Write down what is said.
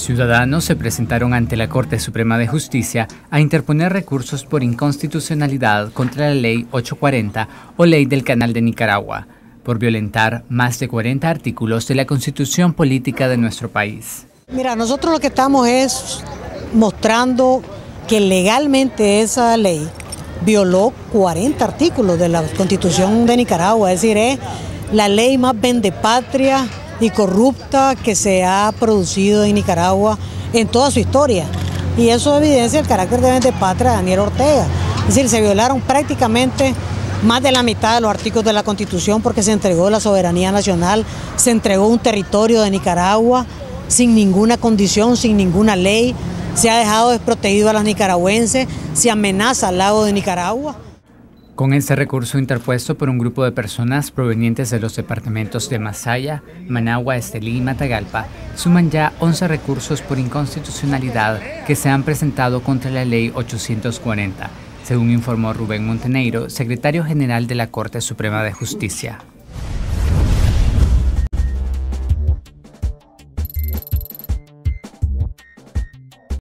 Ciudadanos se presentaron ante la Corte Suprema de Justicia a interponer recursos por inconstitucionalidad contra la Ley 840 o Ley del Canal de Nicaragua, por violentar más de 40 artículos de la Constitución Política de nuestro país. Mira, nosotros lo que estamos es mostrando que legalmente esa ley violó 40 artículos de la Constitución de Nicaragua, es decir, es la ley más vendepatria y corrupta que se ha producido en Nicaragua en toda su historia. Y eso evidencia el carácter de vendepatria de Daniel Ortega. Es decir, se violaron prácticamente más de la mitad de los artículos de la Constitución porque se entregó la soberanía nacional, se entregó un territorio de Nicaragua sin ninguna condición, sin ninguna ley, se ha dejado desprotegido a los nicaragüenses, se amenaza al lago de Nicaragua. Con este recurso interpuesto por un grupo de personas provenientes de los departamentos de Masaya, Managua, Estelí y Matagalpa, suman ya 11 recursos por inconstitucionalidad que se han presentado contra la Ley 840, según informó Rubén Montenegro, secretario general de la Corte Suprema de Justicia.